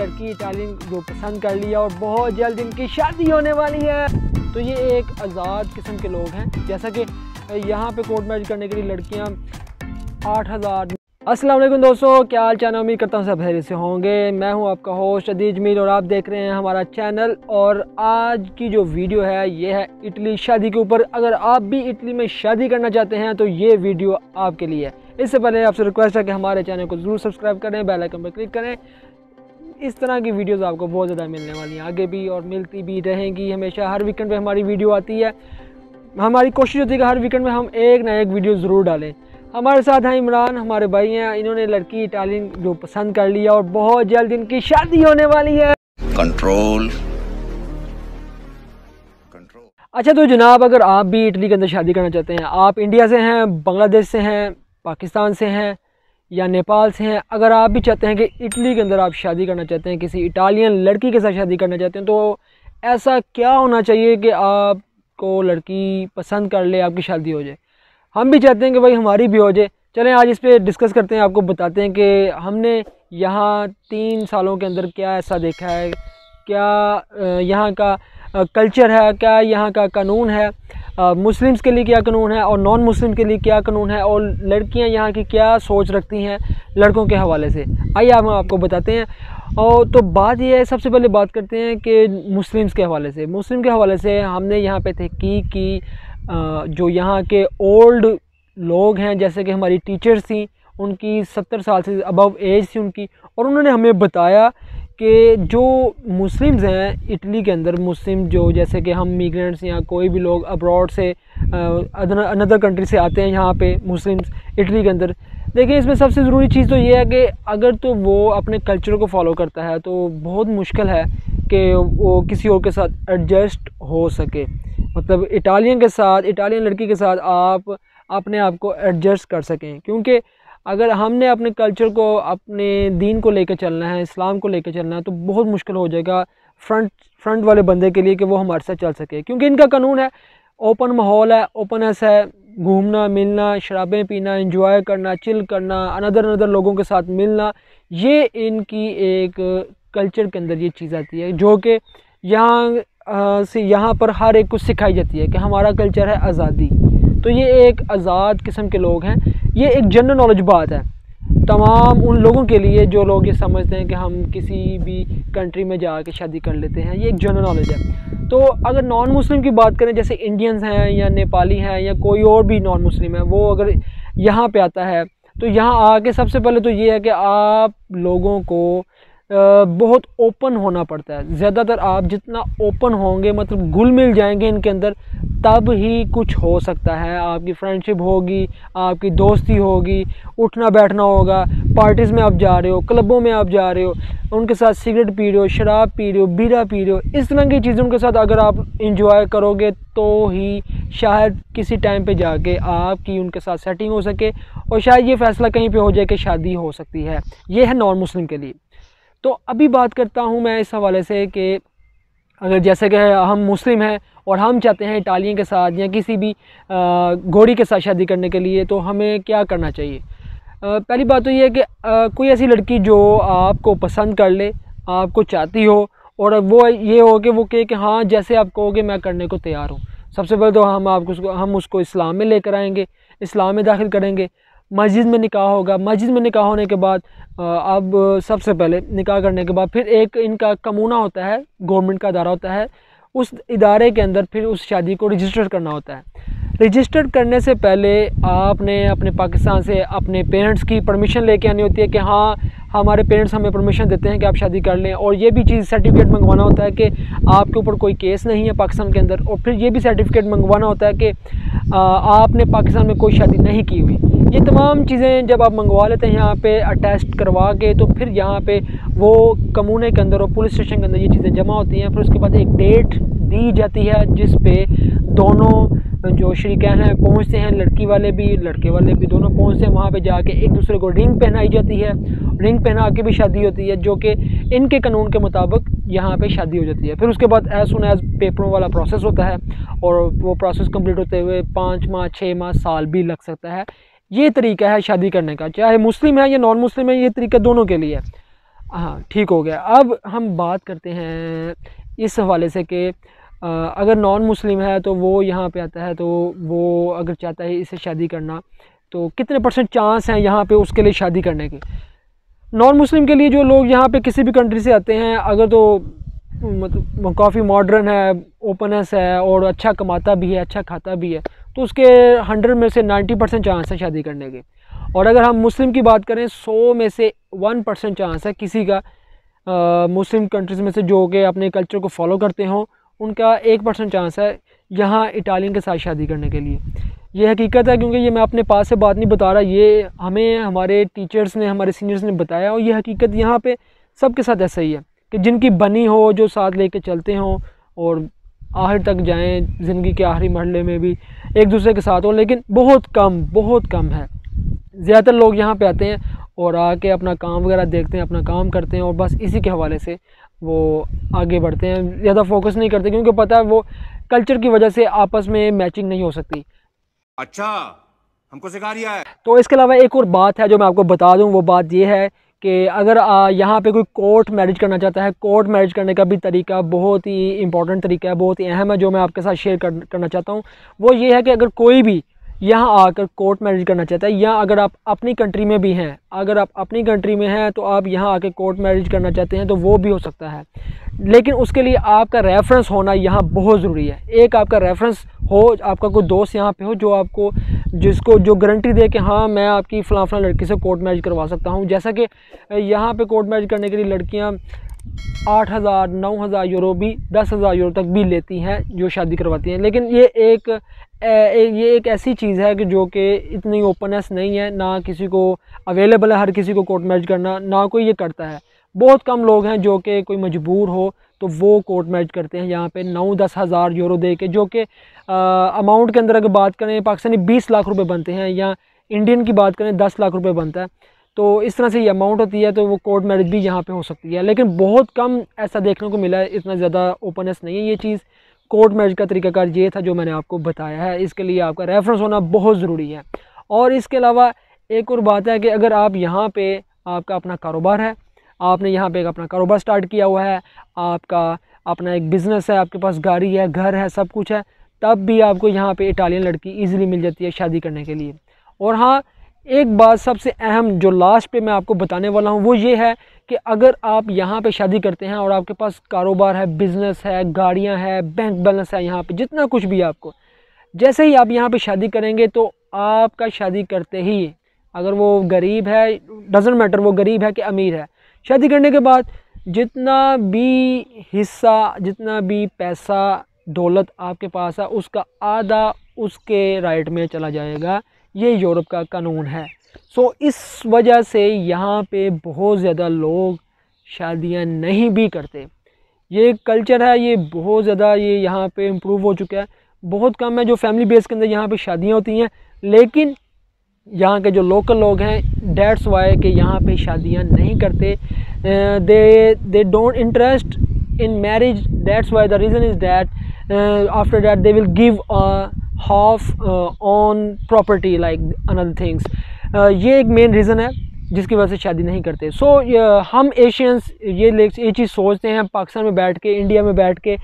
लड़की इटालियन जो पसंद कर लिया और बहुत जल्द इनकी शादी होने वाली है। तो ये एक आज़ाद किस्म के लोग हैं। जैसा कि यहाँ पे कोर्ट मैरिज करने के लिए लड़कियाँ आठ हज़ार। असलम दोस्तों, क्या हाल चाल उम्मीद करता हूँ सब हैरी से होंगे। मैं हूँ आपका होस्ट अदीज मीर और आप देख रहे हैं हमारा चैनल और आज की जो वीडियो है, ये है इटली शादी के ऊपर। अगर आप भी इटली में शादी करना चाहते हैं तो ये वीडियो आपके लिए है। इससे पहले आपसे रिक्वेस्ट है कि हमारे चैनल को ज़रूर सब्सक्राइब करें बेल आइकन पर क्लिक करें। इस तरह की वीडियोस आपको बहुत ज़्यादा मिलने वाली हैं। आगे भी और मिलती भी रहेंगी। हमेशा हर वीकेंड पे हमारी वीडियो आती है। हमारी कोशिश होती है कि हर वीकेंड में हम एक ना एक वीडियो ज़रूर डालें। हमारे साथ हैं इमरान हमारे भाई हैं। इन्होंने लड़की इटालियन जो पसंद कर लिया और बहुत जल्द इनकी शादी होने वाली है। कंट्रोल कंट्रोल अच्छा तो जनाब अगर आप भी इटली के अंदर शादी करना चाहते हैं आप इंडिया से हैं बांग्लादेश से हैं पाकिस्तान से हैं या नेपाल से हैं, अगर आप भी चाहते हैं कि इटली के अंदर आप शादी करना चाहते हैं, किसी इटालियन लड़की के साथ शादी करना चाहते हैं तो ऐसा क्या होना चाहिए कि आपको लड़की पसंद कर ले, आपकी शादी हो जाए? हम भी चाहते हैं कि भाई हमारी भी हो जाए। चलें, आज इस पर डिस्कस करते हैं, आपको बताते हैं कि हमने यहाँ तीन सालों के अंदर क्या ऐसा देखा है, क्या यहाँ का कल्चर है, क्या यहाँ का कानून है? मुस्लिम्स के लिए क्या कानून है और नॉन मुस्लिम के लिए क्या कानून है और लड़कियाँ यहाँ की क्या सोच रखती हैं लड़कों के हवाले से? आइए हम आपको बताते हैं। और तो बात यह है, सबसे पहले बात करते हैं कि मुस्लिम्स के हवाले से। मुस्लिम के हवाले से हमने यहाँ पे तहकीक की जो यहाँ के ओल्ड लोग हैं, जैसे कि हमारी टीचर्स थी, उनकी सत्तर साल से अबव एज थी उनकी, और उन्होंने हमें बताया कि जो मुस्लिम्स हैं इटली के अंदर, मुस्लिम जो जैसे कि हम मिग्रेंट्स या कोई भी लोग अब्रॉड से अनदर कंट्री से आते हैं यहाँ पे मुस्लिम्स इटली के अंदर, देखिए इसमें सबसे ज़रूरी चीज़ तो ये है कि अगर तो वो अपने कल्चर को फॉलो करता है तो बहुत मुश्किल है कि वो किसी और के साथ एडजस्ट हो सके। मतलब इटालियन के साथ, इटालियन लड़की के साथ आप अपने आप को एडजस्ट कर सकें, क्योंकि अगर हमने अपने कल्चर को, अपने दीन को लेकर चलना है, इस्लाम को लेकर चलना है तो बहुत मुश्किल हो जाएगा फ्रंट फ्रंट वाले बंदे के लिए कि वो हमारे साथ चल सके। क्योंकि इनका कानून है ओपन माहौल है ओपननेस है, घूमना, मिलना, शराबें पीना इंजॉय करना चिल करना अनदर अनदर लोगों के साथ मिलना, ये इनकी एक कल्चर के अंदर ये चीज़ आती है, जो कि यहाँ से यहाँ पर हर एक कुछ सिखाई जाती है कि हमारा कल्चर है आज़ादी। तो ये एक आज़ाद किस्म के लोग हैं। ये एक जनरल नॉलेज बात है। तमाम उन लोगों के लिए जो लोग ये समझते हैं कि हम किसी भी कंट्री में जाके शादी कर लेते हैं, ये एक जनरल नॉलेज है। तो अगर नॉन मुस्लिम की बात करें, जैसे इंडियंस हैं या नेपाली हैं या कोई और भी नॉन मुस्लिम है, वो अगर यहाँ पे आता है तो यहाँ आके सबसे पहले तो ये है कि आप लोगों को बहुत ओपन होना पड़ता है। ज़्यादातर आप जितना ओपन होंगे मतलब घुल मिल जाएँगे इनके अंदर, तब ही कुछ हो सकता है। आपकी फ्रेंडशिप होगी, आपकी दोस्ती होगी, उठना बैठना होगा पार्टीज़ में आप जा रहे हो क्लबों में आप जा रहे हो, उनके साथ सिगरेट पी रहे हो, शराब पी रहे हो, बीरा पी रहे हो, इस तरह की चीज़ें उनके साथ अगर आप इंजॉय करोगे तो ही शायद किसी टाइम पे जाके आपकी उनके साथ सेटिंग हो सके, और शायद ये फ़ैसला कहीं पे हो जाए कि शादी हो सकती है। ये है नॉन मुस्लिम के लिए। तो अभी बात करता हूँ मैं इस हवाले से कि अगर जैसे कि हम मुस्लिम हैं और हम चाहते हैं इटालियन के साथ या किसी भी घोड़ी के साथ शादी करने के लिए तो हमें क्या करना चाहिए? पहली बात तो ये है कि कोई ऐसी लड़की जो आपको पसंद कर ले, आपको चाहती हो, और वो ये हो कि वो कहे कि हाँ जैसे आप कहोगे मैं करने को तैयार हूँ। सबसे पहले तो हम आपको हम उसको इस्लाम में लेकर आएँगे, इस्लाम में दाखिल करेंगे मस्जिद में निकाह होगा। मस्जिद में निकाह होने के बाद अब सबसे पहले निकाह करने के बाद फिर एक इनका कमूना होता है, गवर्नमेंट का अदारा होता है, उस इदारे के अंदर फिर उस शादी को रजिस्टर करना होता है। रजिस्टर करने से पहले आपने अपने पाकिस्तान से अपने पेरेंट्स की परमिशन लेके आनी होती है कि हाँ हमारे पेरेंट्स हमें परमिशन देते हैं कि आप शादी कर लें, और ये भी चीज़ सर्टिफिकेट मंगवाना होता है कि आपके ऊपर कोई केस नहीं है पाकिस्तान के अंदर, और फिर ये भी सर्टिफिकेट मंगवाना होता है कि आपने पाकिस्तान में कोई शादी नहीं की हुई। ये तमाम चीज़ें जब आप मंगवा लेते हैं यहाँ पे अटेस्ट करवा के तो फिर यहाँ पे वो कमूने के अंदर और पुलिस स्टेशन के अंदर ये चीज़ें जमा होती हैं, फिर उसके बाद एक डेट दी जाती है जिस पे दोनों जो शरीकैन है, पहुँचते हैं, लड़की वाले भी, लड़के वाले भी दोनों पहुँचते हैं, वहाँ पे जाके एक दूसरे को रिंग पहनाई जाती है। रिंग पहना के भी शादी होती है, जो कि इनके कानून के मुताबिक यहाँ पे शादी हो जाती है। फिर उसके बाद एज सुन एज पेपरों वाला प्रोसेस होता है, और वो प्रोसेस कंप्लीट होते हुए पाँच माह छः माह, साल भी लग सकता है। ये तरीका है शादी करने का, चाहे मुस्लिम है या नॉन मुस्लिम है, ये तरीका दोनों के लिए हाँ ठीक हो गया। अब हम बात करते हैं इस हवाले से कि अगर नॉन मुस्लिम है तो वो यहाँ पे आता है तो वो अगर चाहता है इसे शादी करना तो कितने परसेंट चांस हैं यहाँ पे उसके लिए शादी करने के? नॉन मुस्लिम के लिए जो लोग यहाँ पे किसी भी कंट्री से आते हैं अगर तो मतलब काफ़ी मॉडर्न है ओपनस है और अच्छा कमाता भी है अच्छा खाता भी है तो उसके हंड्रेड में से नाइन्टी परसेंट चांस है शादी करने के। और अगर हम मुस्लिम की बात करें सौ में से वन परसेंट चांस है किसी का आ, मुस्लिम कंट्रीज़ में से जो कि अपने कल्चर को फॉलो करते हों उनका एक परसेंट चांस है यहाँ इटालियन के साथ शादी करने के लिए। ये हकीकत है क्योंकि ये मैं अपने पास से बात नहीं बता रहा, ये हमें, हमारे टीचर्स ने, हमारे सीनियर्स ने बताया और ये हकीकत यहाँ पे सबके साथ ऐसा ही है कि जिनकी बनी हो, जो साथ लेके चलते हों और आखिर तक जाएँ ज़िंदगी के आखिरी मरहले में भी एक दूसरे के साथ हों, लेकिन बहुत कम बहुत कम है। ज़्यादातर लोग यहाँ पे आते हैं और आके अपना काम वगैरह देखते हैं, अपना काम करते हैं और बस इसी के हवाले से वो आगे बढ़ते हैं ज़्यादा फोकस नहीं करते क्योंकि पता है वो कल्चर की वजह से आपस में मैचिंग नहीं हो सकती। अच्छा हमको सिखा रिया है। तो इसके अलावा एक और बात है जो मैं आपको बता दूँ वो बात ये है कि अगर यहाँ पे कोई कोर्ट मैरिज करना चाहता है कोर्ट मैरिज करने का भी तरीका बहुत ही इंपॉर्टेंट तरीका है बहुत ही अहम है जो मैं आपके साथ शेयर कर, करना चाहता हूँ। वो ये है कि अगर कोई भी यहाँ आकर कोर्ट मैरिज करना चाहता है, या अगर आप अपनी कंट्री में भी हैं, अगर आप अपनी कंट्री में हैं तो आप यहाँ आके कोर्ट मैरिज करना चाहते हैं तो वो भी हो सकता है। लेकिन उसके लिए आपका रेफरेंस होना यहाँ बहुत ज़रूरी है। एक आपका रेफरेंस हो, आपका कोई दोस्त यहाँ पे हो, जो आपको, जिसको, जो गारंटी दे कि हाँ मैं आपकी फ़लाँ फ़लाँ लड़की से कोर्ट मैरिज करवा सकता हूँ। जैसा कि यहाँ पे कोर्ट मैरिज करने के लिए लड़कियाँ आठ हज़ार नौ हज़ार यूरो भी दस हज़ार यूरो तक भी लेती हैं जो शादी करवाती हैं। लेकिन ये एक ए, ये एक ऐसी चीज़ है कि जो कि इतनी ओपननेस नहीं है ना किसी को अवेलेबल है हर किसी को कोर्ट मैरिज करना ना कोई ये करता है। बहुत कम लोग हैं जो कि कोई मजबूर हो तो वो कोर्ट मैरिज करते हैं यहाँ पे नौ दस हज़ार यूरो दे के जो कि अमाउंट के अंदर अगर बात करें पाकिस्तानी बीस लाख रुपए बनते हैं या इंडियन की बात करें दस लाख रुपए बनता है। तो इस तरह से ये अमाउंट होती है तो वो कोर्ट मैरिज भी यहाँ पे हो सकती है। लेकिन बहुत कम ऐसा देखने को मिला है, इतना ज़्यादा ओपननेस नहीं है ये चीज़। कोर्ट मैरिज का तरीकाकार ये था जो मैंने आपको बताया है, इसके लिए आपका रेफरेंस होना बहुत ज़रूरी है। और इसके अलावा एक और बात है कि अगर आप यहाँ पर आपका अपना कारोबार है, आपने यहाँ पे अपना कारोबार स्टार्ट किया हुआ है, आपका अपना एक बिज़नेस है, आपके पास गाड़ी है, घर है, सब कुछ है, तब भी आपको यहाँ पे इटालियन लड़की इजीली मिल जाती है शादी करने के लिए। और हाँ एक बात सबसे अहम जो लास्ट पे मैं आपको बताने वाला हूँ, वो ये है कि अगर आप यहाँ पे शादी करते हैं और आपके पास कारोबार है बिज़नेस है, गाड़ियाँ हैं बैंक बैलेंस है यहाँ पे, जितना कुछ भी आपको, जैसे ही आप यहाँ पे शादी करेंगे तो आपका शादी करते ही, अगर वो गरीब है डजेंट मैटर वो गरीब है कि अमीर है, शादी करने के बाद जितना भी हिस्सा, जितना भी पैसा, दौलत आपके पास है, उसका आधा उसके राइट में चला जाएगा। ये यूरोप का कानून है। सो इस वजह से यहाँ पे बहुत ज़्यादा लोग शादियाँ नहीं भी करते। ये कल्चर है, ये बहुत ज़्यादा ये यहाँ पे इम्प्रूव हो चुका है। बहुत कम है जो फैमिली बेस के अंदर यहाँ पे शादियाँ होती हैं, लेकिन यहाँ के जो लोकल लोग हैं डेट्स वाई के यहाँ पे शादियाँ नहीं करते। They they don't interest in marriage dates why the reason is that after that they will give half on property like another things ये एक मेन रीज़न है जिसकी वजह से शादी नहीं करते। सो so, हम एशियंस ये ये चीज़ सोचते हैं पाकिस्तान में बैठ के इंडिया में बैठ के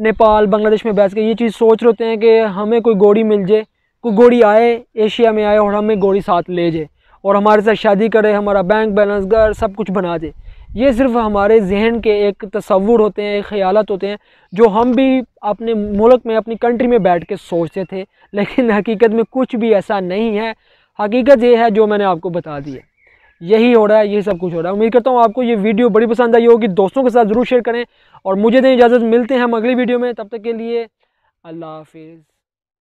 नेपाल बांग्लादेश में बैठ के ये चीज़ सोच रहे हैं कि हमें कोई गोड़ी मिल जाए कोई गोड़ी आए एशिया में आए और हमें गोड़ी साथ ले जाए और हमारे साथ शादी करे हमारा बैंक बैलेंस घर सब कुछ बना दे। ये सिर्फ़ हमारे जहन के एक तस्वुर होते हैं, एक ख्यालत होते हैं, जो हम भी अपने मुल्क में, अपनी कंट्री में बैठ के सोचते थे, लेकिन हकीकत में कुछ भी ऐसा नहीं है। हकीकत ये है, जो मैंने आपको बता दी है। यही हो रहा है, यही सब कुछ हो रहा है। उम्मीद करता हूँ आपको ये वीडियो बड़ी पसंद आई होगी। दोस्तों के साथ ज़रूर शेयर करें और मुझे दें इजाज़त। मिलते हैं हम अगली वीडियो में। तब तक के लिए अल्लाह हाफिज़।